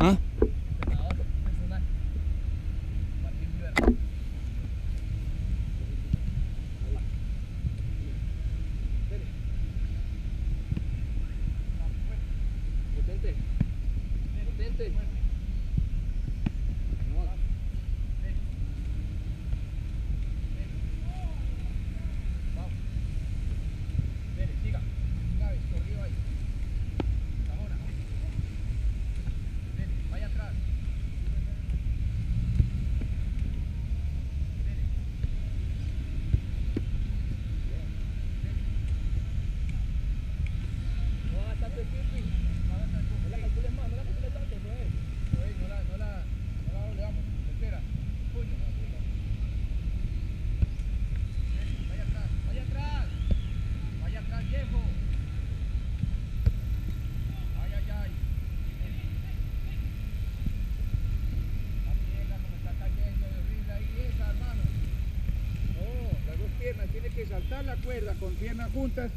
Hæ? Thank you. piernas, tiene que saltar la cuerda con piernas juntas